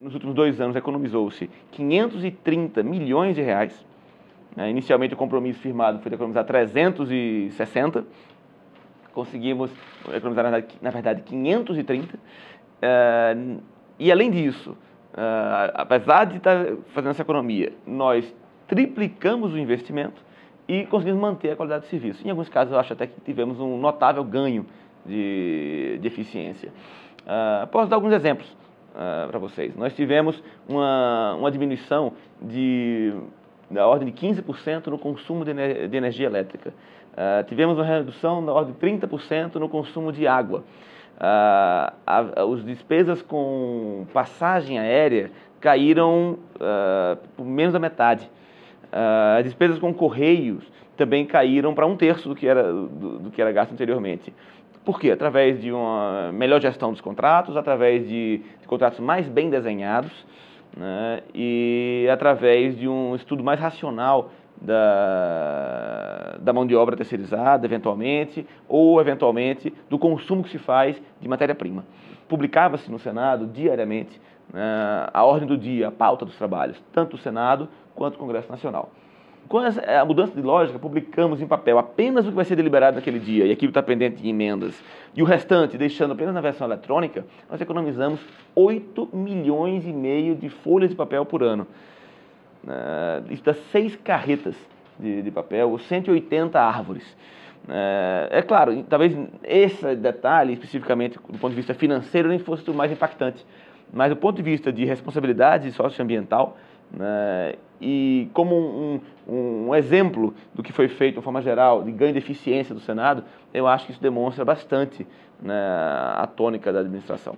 Nos últimos dois anos economizou-se 530 milhões de reais. Né? Inicialmente o compromisso firmado foi de economizar 360. Conseguimos economizar, na verdade, 530. Uh, e além disso, uh, apesar de estar fazendo essa economia, nós triplicamos o investimento e conseguimos manter a qualidade do serviço. Em alguns casos, eu acho até que tivemos um notável ganho de, de eficiência. Uh, posso dar alguns exemplos uh, para vocês. Nós tivemos uma, uma diminuição de, da ordem de 15% no consumo de, de energia elétrica. Uh, tivemos uma redução da ordem de 30% no consumo de água. Uh, as despesas com passagem aérea caíram por menos da metade. as despesas com correios também caíram para um terço do que era, do, do que era gasto anteriormente. Por quê? Através de uma melhor gestão dos contratos, através de, de contratos mais bem desenhados né, e através de um estudo mais racional da, da mão de obra terceirizada, eventualmente, ou eventualmente do consumo que se faz de matéria-prima. Publicava-se no Senado diariamente né, a ordem do dia, a pauta dos trabalhos, tanto do Senado quanto do Congresso Nacional. Com a mudança de lógica, publicamos em papel apenas o que vai ser deliberado naquele dia, e aquilo está pendente de emendas, e o restante deixando apenas na versão eletrônica, nós economizamos 8 milhões e meio de folhas de papel por ano. Uh, isso dá seis carretas de, de papel, 180 árvores. Uh, é claro, talvez esse detalhe, especificamente do ponto de vista financeiro, nem fosse o mais impactante, mas do ponto de vista de responsabilidade socioambiental, né, e como um, um, um, exemplo do que foi feito de forma geral, de ganho de eficiência do Senado, eu acho que isso demonstra bastante né, a tônica da administração.